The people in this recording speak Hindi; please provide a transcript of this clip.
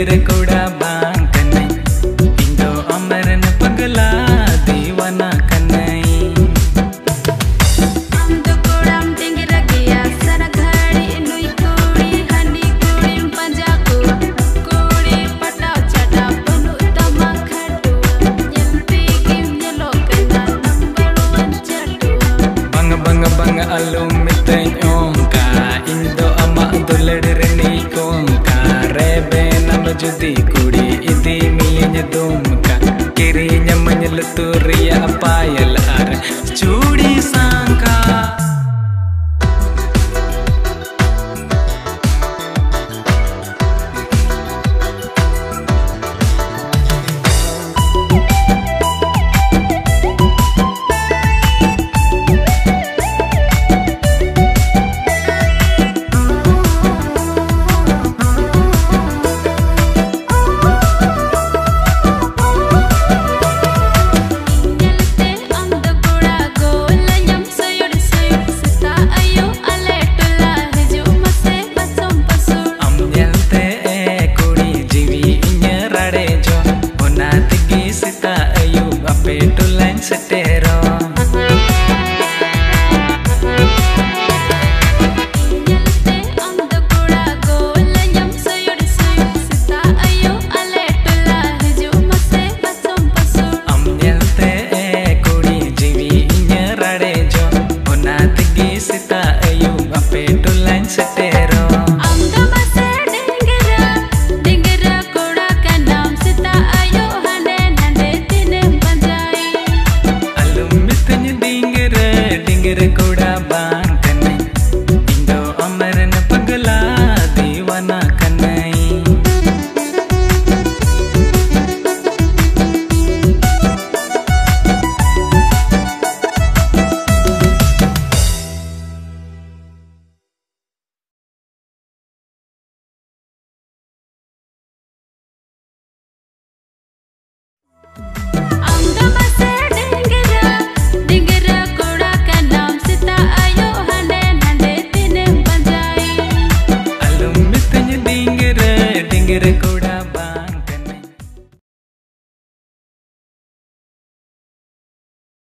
it con judi kuri ide mi nya dum ka kiri nya manyal tur ya apa ya